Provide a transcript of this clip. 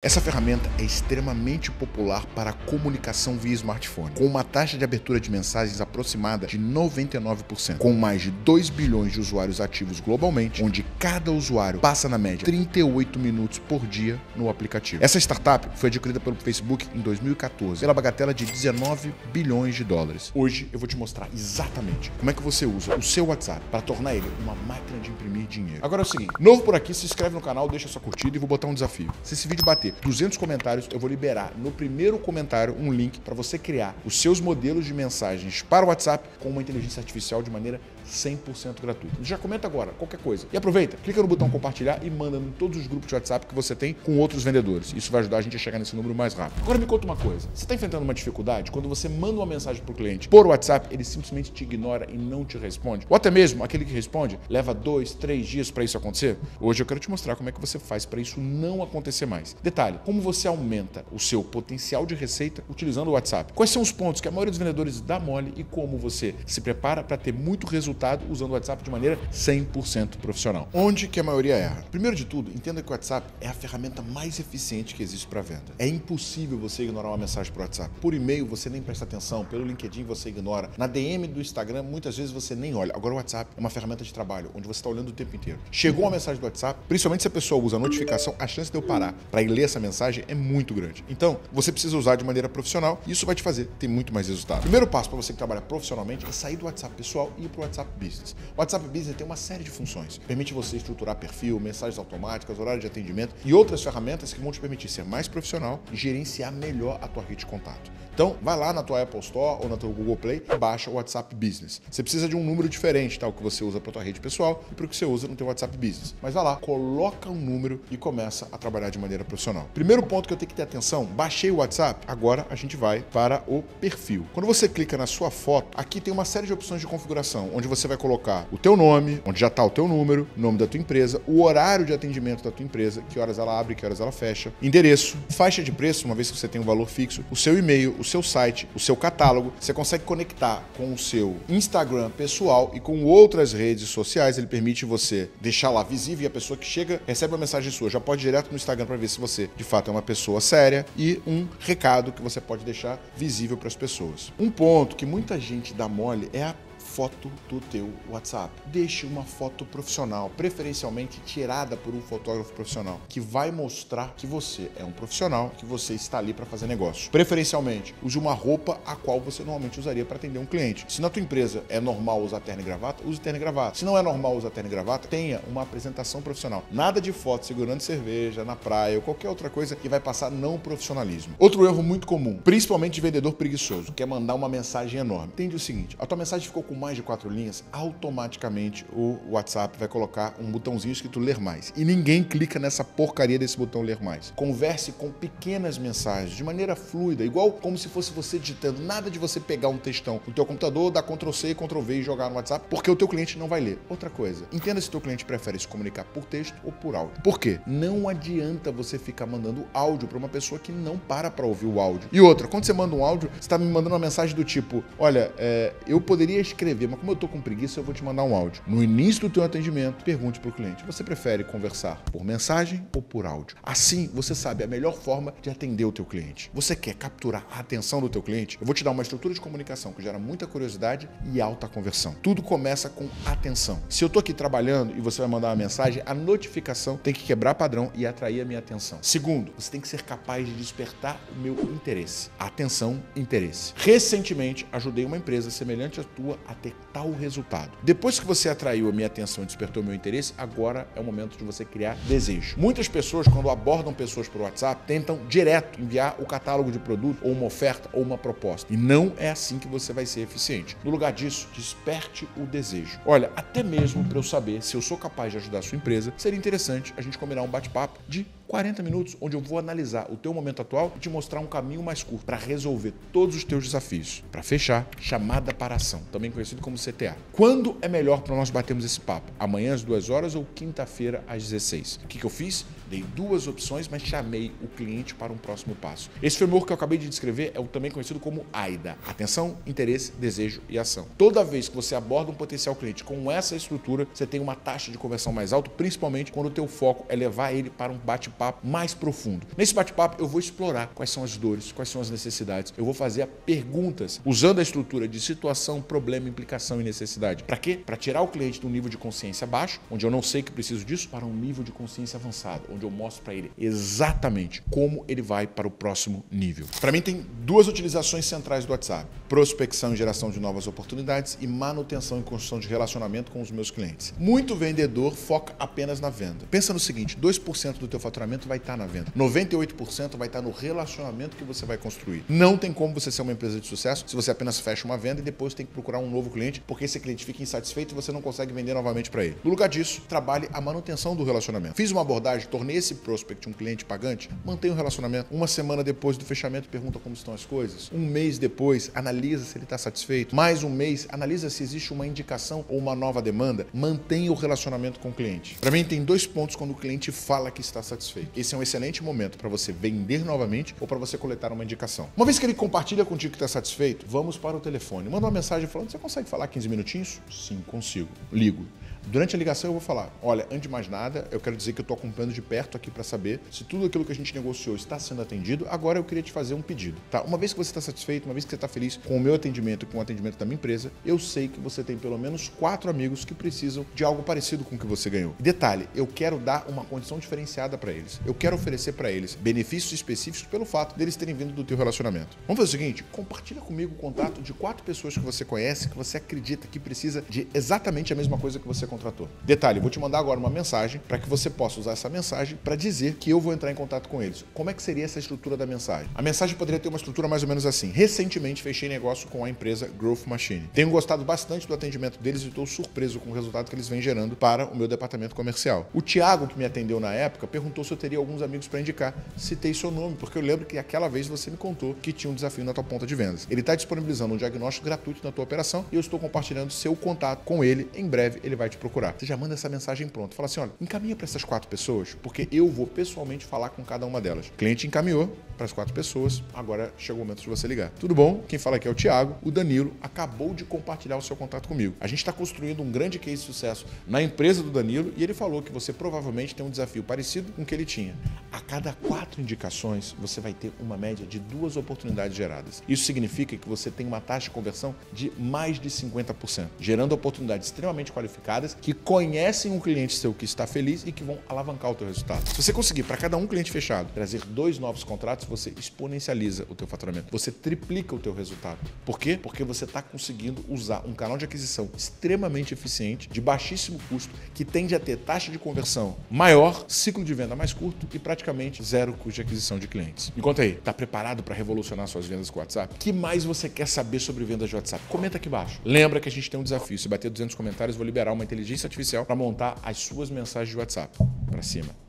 Essa ferramenta é extremamente popular para comunicação via smartphone, com uma taxa de abertura de mensagens aproximada de 99%, com mais de 2 bilhões de usuários ativos globalmente, onde cada usuário passa na média 38 minutos por dia no aplicativo. Essa startup foi adquirida pelo Facebook em 2014 pela bagatela de 19 bilhões de dólares. Hoje eu vou te mostrar exatamente como é que você usa o seu WhatsApp para tornar ele uma máquina de imprimir dinheiro. Agora é o seguinte, novo por aqui, se inscreve no canal, deixa sua curtida e vou botar um desafio. Se esse vídeo bater 200 comentários, eu vou liberar no primeiro comentário um link para você criar os seus modelos de mensagens para o WhatsApp com uma inteligência artificial de maneira 100% gratuita. Já comenta agora, qualquer coisa. E aproveita, clica no botão compartilhar e manda em todos os grupos de WhatsApp que você tem com outros vendedores. Isso vai ajudar a gente a chegar nesse número mais rápido. Agora me conta uma coisa. Você está enfrentando uma dificuldade quando você manda uma mensagem para o cliente por WhatsApp, ele simplesmente te ignora e não te responde? Ou até mesmo aquele que responde leva dois, três dias para isso acontecer? Hoje eu quero te mostrar como é que você faz para isso não acontecer mais. Detalhe, como você aumenta o seu potencial de receita utilizando o WhatsApp? Quais são os pontos que a maioria dos vendedores dá mole e como você se prepara para ter muito resultado usando o WhatsApp de maneira 100% profissional? Onde que a maioria erra? Primeiro de tudo, entenda que o WhatsApp é a ferramenta mais eficiente que existe para venda. É impossível você ignorar uma mensagem por WhatsApp. Por e-mail você nem presta atenção, pelo LinkedIn você ignora, na DM do Instagram muitas vezes você nem olha. Agora o WhatsApp é uma ferramenta de trabalho onde você está olhando o tempo inteiro. Chegou uma mensagem do WhatsApp, principalmente se a pessoa usa a notificação, a chance de eu parar para ler essa mensagem é muito grande. Então, você precisa usar de maneira profissional e isso vai te fazer ter muito mais resultado. Primeiro passo para você que trabalha profissionalmente é sair do WhatsApp pessoal e ir para o WhatsApp Business. O WhatsApp Business tem uma série de funções. Permite você estruturar perfil, mensagens automáticas, horário de atendimento e outras ferramentas que vão te permitir ser mais profissional e gerenciar melhor a tua rede de contato. Então, vai lá na tua Apple Store ou na tua Google Play e baixa o WhatsApp Business. Você precisa de um número diferente, tá? Que você usa para tua rede pessoal e para o que você usa no teu WhatsApp Business. Mas vai lá, coloca um número e começa a trabalhar de maneira profissional. Primeiro ponto que eu tenho que ter atenção, baixei o WhatsApp, agora a gente vai para o perfil. Quando você clica na sua foto, aqui tem uma série de opções de configuração, onde você vai colocar o teu nome, onde já está o teu número, nome da tua empresa, o horário de atendimento da tua empresa, que horas ela abre, que horas ela fecha, endereço, faixa de preço, uma vez que você tem um valor fixo, o seu e-mail, o seu site, o seu catálogo. Você consegue conectar com o seu Instagram pessoal e com outras redes sociais. Ele permite você deixar lá visível e a pessoa que chega recebe uma mensagem sua. Já pode ir direto no Instagram para ver se você de fato é uma pessoa séria e um recado que você pode deixar visível para as pessoas. Um ponto que muita gente dá mole é a foto do teu WhatsApp. Deixe uma foto profissional, preferencialmente tirada por um fotógrafo profissional, que vai mostrar que você é um profissional, que você está ali para fazer negócio. Preferencialmente, use uma roupa a qual você normalmente usaria para atender um cliente. Se na tua empresa é normal usar terno e gravata, use terno e gravata. Se não é normal usar terno e gravata, tenha uma apresentação profissional. Nada de foto segurando cerveja na praia ou qualquer outra coisa que vai passar não profissionalismo. Outro erro muito comum, principalmente de vendedor preguiçoso, que é mandar uma mensagem enorme. Entende o seguinte, a tua mensagem ficou com mais de quatro linhas, automaticamente o WhatsApp vai colocar um botãozinho escrito ler mais. E ninguém clica nessa porcaria desse botão ler mais. Converse com pequenas mensagens de maneira fluida, igual como se fosse você digitando, nada de você pegar um textão no teu computador, dar Ctrl C, Ctrl V e jogar no WhatsApp, porque o teu cliente não vai ler. Outra coisa, entenda se o teu cliente prefere se comunicar por texto ou por áudio. Por quê? Não adianta você ficar mandando áudio para uma pessoa que não para para ouvir o áudio. E outra, quando você manda um áudio, você está me mandando uma mensagem do tipo, olha, é, eu poderia escrever, mas como eu tô com preguiça, eu vou te mandar um áudio. No início do teu atendimento, pergunte para o cliente: você prefere conversar por mensagem ou por áudio? Assim, você sabe a melhor forma de atender o teu cliente. Você quer capturar a atenção do teu cliente? Eu vou te dar uma estrutura de comunicação que gera muita curiosidade e alta conversão. Tudo começa com atenção. Se eu tô aqui trabalhando e você vai mandar uma mensagem, a notificação tem que quebrar padrão e atrair a minha atenção. Segundo, você tem que ser capaz de despertar o meu interesse. Atenção, interesse. Recentemente, ajudei uma empresa semelhante à tua a ter tal resultado. Depois que você atraiu a minha atenção e despertou meu interesse, agora é o momento de você criar desejo. Muitas pessoas, quando abordam pessoas por WhatsApp, tentam direto enviar o catálogo de produto, ou uma oferta, ou uma proposta. E não é assim que você vai ser eficiente. No lugar disso, desperte o desejo. Olha, até mesmo para eu saber se eu sou capaz de ajudar a sua empresa, seria interessante a gente combinar um bate-papo de 40 minutos, onde eu vou analisar o teu momento atual e te mostrar um caminho mais curto para resolver todos os teus desafios. Para fechar, chamada para ação, também conhecido como CTA. Quando é melhor para nós batermos esse papo? Amanhã às 2 horas ou quinta-feira às 16? O que, que eu fiz? Dei duas opções, mas chamei o cliente para um próximo passo. Esse framework que eu acabei de descrever é o também conhecido como AIDA: atenção, interesse, desejo e ação. Toda vez que você aborda um potencial cliente com essa estrutura, você tem uma taxa de conversão mais alta, principalmente quando o teu foco é levar ele para um bate-papo mais profundo. Nesse bate-papo eu vou explorar quais são as dores, quais são as necessidades. Eu vou fazer perguntas usando a estrutura de situação, problema, implicação e necessidade. Para quê? Para tirar o cliente do nível de consciência baixo, onde eu não sei que preciso disso, para um nível de consciência avançado, onde eu mostro para ele exatamente como ele vai para o próximo nível. Para mim tem duas utilizações centrais do WhatsApp: prospecção e geração de novas oportunidades e manutenção e construção de relacionamento com os meus clientes. Muito vendedor foca apenas na venda. Pensa no seguinte, 2% do teu faturamento vai estar na venda. 98% vai estar no relacionamento que você vai construir. Não tem como você ser uma empresa de sucesso se você apenas fecha uma venda e depois tem que procurar um novo cliente, porque esse cliente fica insatisfeito e você não consegue vender novamente para ele. No lugar disso, trabalhe a manutenção do relacionamento. Fiz uma abordagem, tornei esse prospect um cliente pagante, mantenha o relacionamento. Uma semana depois do fechamento, pergunta como estão as coisas. Um mês depois, analisa se ele está satisfeito. Mais um mês, analisa se existe uma indicação ou uma nova demanda. Mantenha o relacionamento com o cliente. Para mim, tem dois pontos quando o cliente fala que está satisfeito. Esse é um excelente momento para você vender novamente ou para você coletar uma indicação. Uma vez que ele compartilha contigo que está satisfeito, vamos para o telefone. Manda uma mensagem falando: você consegue falar 15 minutinhos? Sim, consigo. Ligo. Durante a ligação eu vou falar: olha, antes de mais nada, eu quero dizer que eu estou acompanhando de perto aqui para saber se tudo aquilo que a gente negociou está sendo atendido. Agora eu queria te fazer um pedido. Tá? Uma vez que você está satisfeito, uma vez que você está feliz com o meu atendimento e com o atendimento da minha empresa, eu sei que você tem pelo menos quatro amigos que precisam de algo parecido com o que você ganhou. Detalhe: eu quero dar uma condição diferenciada para eles. Eu quero oferecer para eles benefícios específicos pelo fato deles terem vindo do teu relacionamento. Vamos fazer o seguinte: compartilha comigo o contato de quatro pessoas que você conhece, que você acredita que precisa de exatamente a mesma coisa que você contratou. Detalhe, vou te mandar agora uma mensagem para que você possa usar essa mensagem para dizer que eu vou entrar em contato com eles. Como é que seria essa estrutura da mensagem? A mensagem poderia ter uma estrutura mais ou menos assim. Recentemente fechei negócio com a empresa Growth Machine. Tenho gostado bastante do atendimento deles e estou surpreso com o resultado que eles vêm gerando para o meu departamento comercial. O Thiago, que me atendeu na época, perguntou se eu teria alguns amigos para indicar. Citei seu nome, porque eu lembro que aquela vez você me contou que tinha um desafio na tua ponta de vendas. Ele está disponibilizando um diagnóstico gratuito na tua operação e eu estou compartilhando seu contato com ele. Em breve ele vai te procurar. Você já manda essa mensagem pronta. Fala assim: olha, encaminha para essas quatro pessoas, porque eu vou pessoalmente falar com cada uma delas. O cliente encaminhou para as quatro pessoas, agora chegou o momento de você ligar. Tudo bom? Quem fala aqui é o Thiago. O Danilo acabou de compartilhar o seu contato comigo. A gente está construindo um grande case de sucesso na empresa do Danilo e ele falou que você provavelmente tem um desafio parecido com o que ele tinha. A cada quatro indicações, você vai ter uma média de duas oportunidades geradas. Isso significa que você tem uma taxa de conversão de mais de 50%, gerando oportunidades extremamente qualificadas que conhecem um cliente seu que está feliz e que vão alavancar o teu resultado. Se você conseguir para cada um cliente fechado trazer dois novos contratos, você exponencializa o teu faturamento, você triplica o teu resultado. Por quê? Porque você está conseguindo usar um canal de aquisição extremamente eficiente, de baixíssimo custo, que tende a ter taxa de conversão maior, ciclo de venda mais curto e praticamente zero custo de aquisição de clientes. Me conta aí, está preparado para revolucionar suas vendas com WhatsApp? O que mais você quer saber sobre vendas de WhatsApp? Comenta aqui embaixo. Lembra que a gente tem um desafio. Se bater 200 comentários, vou liberar uma inteligência artificial para montar as suas mensagens de WhatsApp. Para cima.